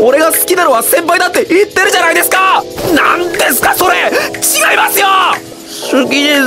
俺が好きなのは先輩だって言ってるじゃないですか。何ですかそれ。違いますよ。好きです。